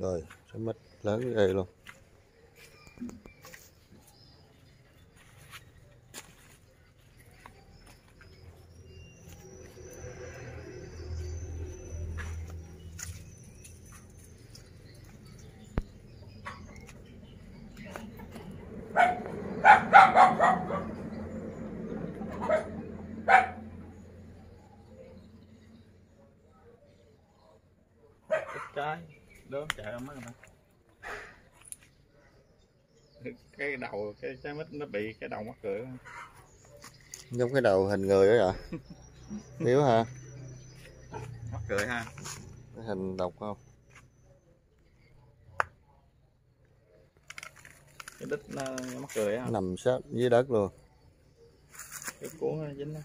rồi sẽ mất lớn ghê luôn. Trái đốm chạy mất rồi cái đầu cái trái mít nó bị cái đầu mắc cửa giống cái đầu hình người đó ạ yếu hả? Mắc cười ha. Cái hình độc không? Cái đít nó, mắc cười ha nằm sát dưới đất luôn. Cái cuốn nó dính đó.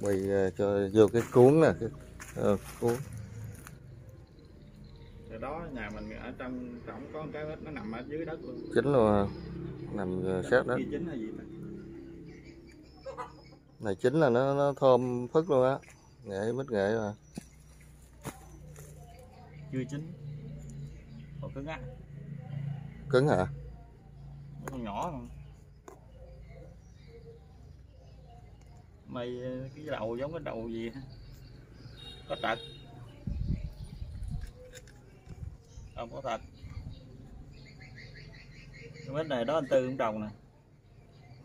quay ờ, cho vô cái cuốn nè cái ờ, cuốn rồi đó nhà mình ở trong trọng có cái mít nó nằm ở dưới đất luôn. Chính luôn hả? nằm ờ, sát đất hay gì ta? Này chính là nó nó thơm phức luôn á. Nghệ mít nghệ mà. Chưa chín. Còn cứng á. Cứng hả? Nó còn nhỏ không mày ờ, cái đầu giống cái đầu gì có tật không có tật cái bánh này đó anh tư cũng trồng nè.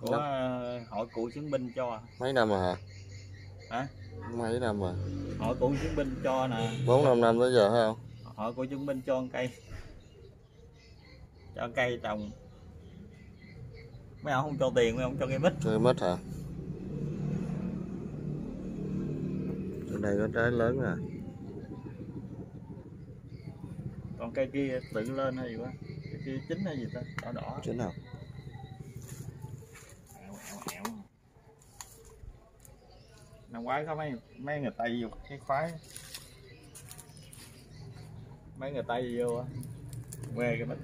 Của Đó. ờ, hội cựu chiến binh cho. Mấy năm rồi hả? Hả? Mấy năm rồi? Hội cựu chiến binh cho nè. Bốn năm năm tới giờ phải không? Hội cựu chiến binh cho một cây. Cho cây trồng. Mấy ông không cho tiền mấy ông cho cây mít. Chơi mít hả? Đây có trái lớn à còn cây kia tự lên hay gì quá. Cây kia chín hay gì ta? Đỏ đỏ. Chính nào? Ẹo ẹo ẹo năm ngoái có mấy mấy người tây vô cái khoái. Mấy người tây vô á quê cái bịch